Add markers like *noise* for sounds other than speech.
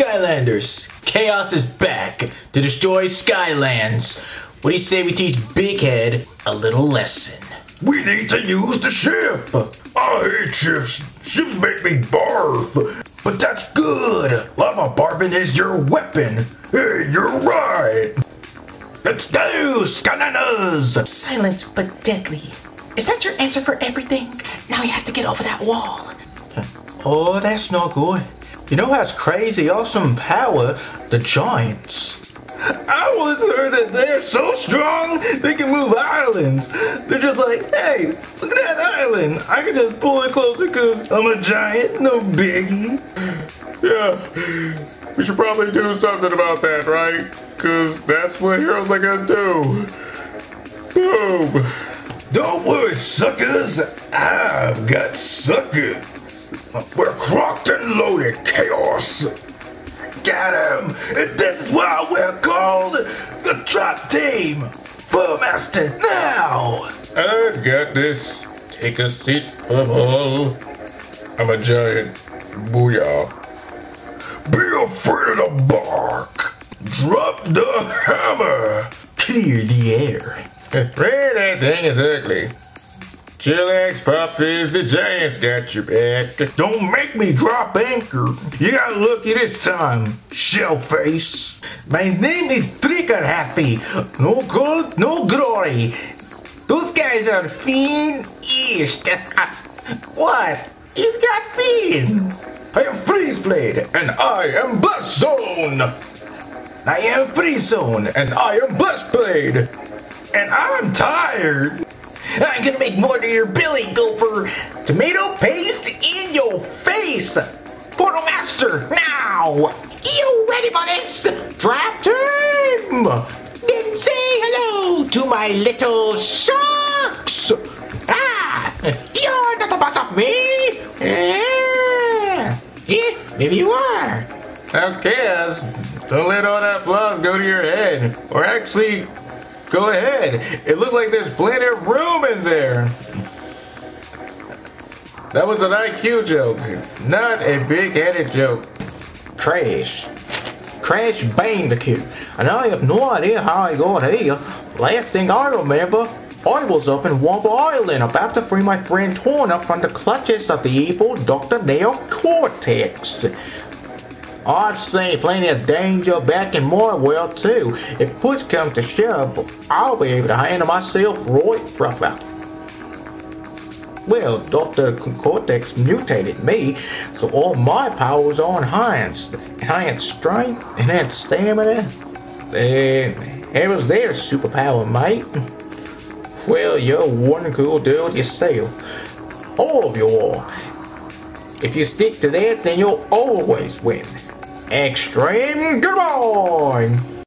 Skylanders, Kaos is back to destroy Skylands. What do you say we teach Big Head a little lesson? We need to use the ship. I hate ships. Ships make me barf. But that's good. Lava barbing is your weapon. Hey, you're right. Let's go, Skylanders. Silent but deadly. Is that your answer for everything? Now he has to get over that wall. *laughs* Oh, that's not good. You know has crazy awesome power? The Giants. I once heard that they're so strong they can move islands. They're just like, hey, look at that island. I can just pull it closer because I'm a giant, no biggie. Yeah, we should probably do something about that, right? Because that's what heroes like us do. Boom. Don't worry, suckers. I've got suckers. We're crocked and loaded, Kaos. Got him! And This is why we're called the Trap Team. Master now! I've got this. Take a seat, Bubble. I'm a giant. Booyah. Be afraid of the bark. Drop the hammer. Clear the air. Man, that thing is ugly. Chillax Puppies, the Giants got your back. Don't make me drop anchor. You got lucky this time, shellface. My name is Trigger Happy. No gold, no glory. Those guys are fiend-ish. *laughs* what? He's got fins. I am Freeze Blade, and I am Blast Zone. I am Freeze Zone, and I am Blast Blade. And I'm tired. I'm gonna make more than your Billy Gopher tomato paste in your face. Portal Master, now! You ready for this? Draft team! Then say hello to my little sharks! Ah! You're not the boss of me! Yeah, yeah maybe you are. Okay, don't let all that blood go to your head. Or actually, Go ahead. It looks like there's plenty of room in there. That was an IQ joke, not a big-headed joke. Crash. Crash Bandicoot. And I have no idea how I got here. Last thing I remember, I was up in Wumpa Island about to free my friend Tawna from the clutches of the evil Dr. Neo Cortex. I've seen plenty of danger back in world too. If push comes to shove, I'll be able to handle myself right proper. Well, Dr. Cortex mutated me, so all my powers are enhanced. Enhanced strength, enhanced stamina. And it was their superpower, mate. Well, you're one cool dude yourself. All of you are. If you stick to that, then you'll always win. Extreme Goodbye!